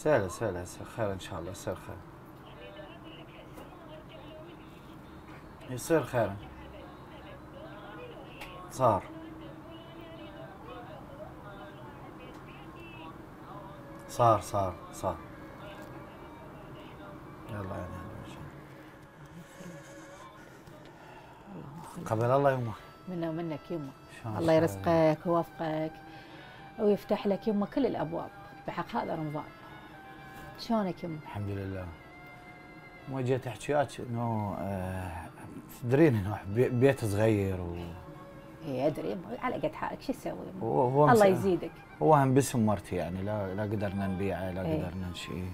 سهلة سهلة خير إن شاء الله يصير خير. يصير خير. صار. صار صار صار. يلا يعني قبل الله يومك. منا ومنك شلون الله؟ يرزقك ويوفقك ويفتح لك يمه كل الأبواب بحق هذا رمضان. شلونك يمه؟ الحمد لله ما جيت احكي وياك إنه آه، تدرين إنه بي- بيت صغير و اي أدري. على قد حالك شو تسوي؟ يمه؟ هو هو الله يزيدك. هو هم باسم مرتي يعني لا لا قدرنا نبيعه لا إيه. قدرنا شيء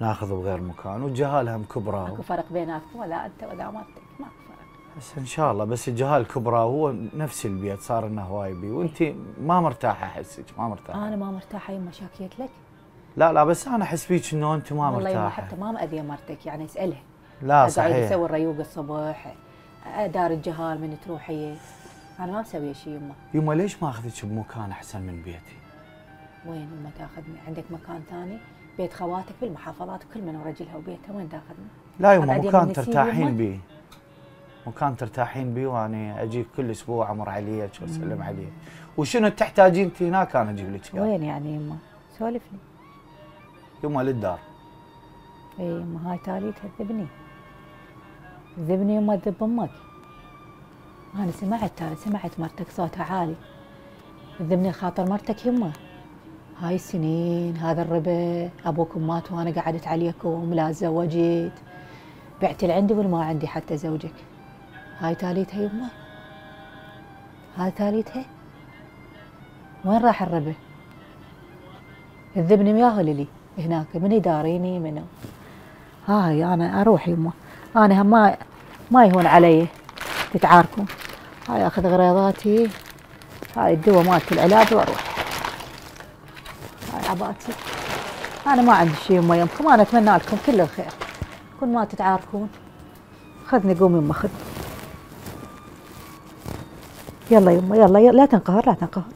ناخذه بغير مكان والجهال هم كبرى. أكو فرق بيناتكم ولا أنت ولا مرتك ماكو فرق. بس إن شاء الله بس الجهال كبرى هو نفس البيت صار لنا هواي بيه وانت ما مرتاحة أحسك ما مرتاحة. أنا ما مرتاحة يمه شاكيت لك؟ لا لا بس أنا أحس فيك إنه أنت ما والله يمه مرتاحة. حتى ما مأذية مرتك يعني اسألها. لا صحيح. أسوي الريوق الصبح أدار الجهال من تروحي. أنا ما مسويه شيء يمه يما ليش ما أخذك بمكان أحسن من بيتي؟ وين يمه تأخذني؟ عندك مكان ثاني؟ بيت خواتك بالمحافظات كل من ورجلها وبيتها وين تأخذني؟ لا يما بعدين مكان ترتاحين؟ بيه. مكان ترتاحين بيه وأنا أجيك كل أسبوع أمر عليك وأسلم عليك. وشنو تحتاجين انت هناك؟ أنا أجيب لك وين يعني يمه سولفني. يما للدار اي يمه هاي تاليتها تذبني تذبني يمه تذب أمك أنا سمعت تالي سمعت مرتك صوتها عالي. تذبني خاطر مرتك يمه. هاي السنين هذا الربا أبوكم مات وأنا قعدت عليكم لا تزوجت. بعت اللي عندي ولا ما عندي حتى زوجك. هاي تاليتها يمه. هاي تاليتها وين راح الربا الذبني وياه لي هناك من يداريني منو؟ هاي أنا أروح يمه أنا ما ما يهون علي تتعاركون. هاي أخذ غريضاتي. هاي الدواء مالت العلاج وأروح. هاي عباتي. أنا ما عندي شيء يمه يمكم أنا أتمنى لكم كل الخير. كل ما تتعاركون خذني قوم يمه خذ يلا يمه يلا, يلا لا تنقهر لا تنقهر.